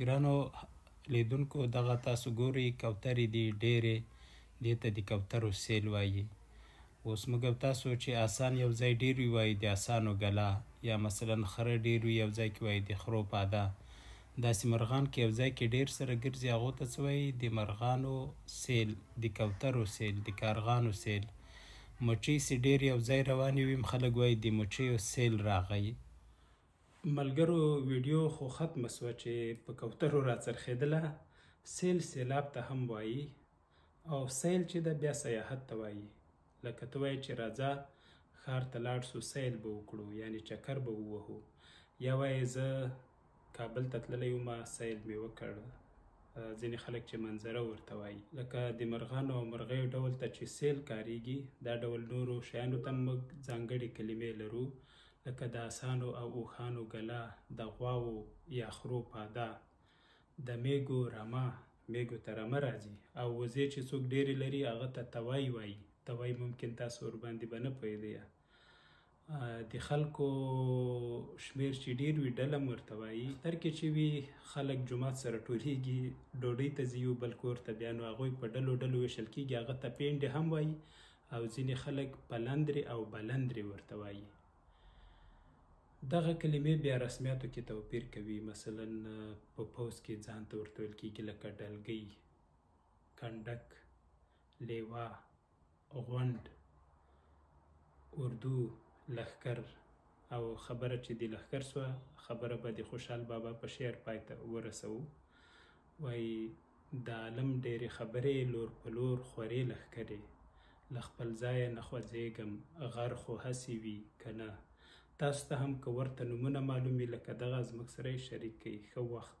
ګرانو ليدونکو دغه تاسو ګوري کوتري دي ډيري دي ته دي کوترو سيل وايي اوس موږ او تاسو چي اسان يو ځای ډير وي وايي دي اسانو ګلا يا مثلا خره ډير وي يو ځای کي وايي دي خرو پاده داسي مرغان که يو ځای کي ډير سره ګرځي هغو ته څه وايي دي مرغانو سيل دي کوترو سيل دي کارغانو سيل مچي سي ډير يو ځای رواني ويم خلګ وايي دي مچيو سيل راغي. ملګرو ویډیو خو ختمه سوه چې په کوترو راڅرخېدله سیل سیلاب ته هم وایي او سیل چې ده بیا سیاحت ته وایي لکه ته وایې چې راځه ښار ته لاړ سو سیل به وکړو یعنې چکر به ووهو یا وایې زه کابل ته تللی وم سیل مې وکړ ځینې خلک چې منظره ورته وایي لکه د مرغانو او مرغیو ډول ته چې سیل کاریږي دا ډول نورو شیانو ته موږ ځانګړې کلمې لرو لکه د اسانو او اوښانو ګلا، د غواوو یا خرو پادا، د مېږو رمه، مېږو ته رمه راځي، او وزې چې څوک ډېرې لري هغه ته توای وایي، توای ممکن تاسو ورباندې به نه پوهېدی. د خلکو شمېر چې ډېر وي ډله هم ورته وایي. اختر کې چې وي خلک جومات سره ټولېږي، ډوډۍ ته ځي یو بل کور ته، بیا نو هغوی په ډلو ډلو وېشل کېږي، هغه ته پېنډې هم وایي، او ځینې خلک پلندرې او بلندرې ورته وایي. دغه کلمې بیا رسمیاتو کې توپیر کوي، مثلا په پوځ کې ځان ته ورته ویل کېږي لکه ډلګۍ، کنډک، لیوا، غونډ، اردو، لښکر او خبره چې د لښکر سوه خبره به د خوشحال بابا په شعر پای ته ورسوو وایي د عالم ډېرې خبرې لور په لور خورې لښکرې له خپل ځایه نه خوځېږم غر خو هسې وي که نه تاسو ته هم که ورته نومونه معلوم وي لکه دغه زموږ سره یې شریک کړئ ښه وخت.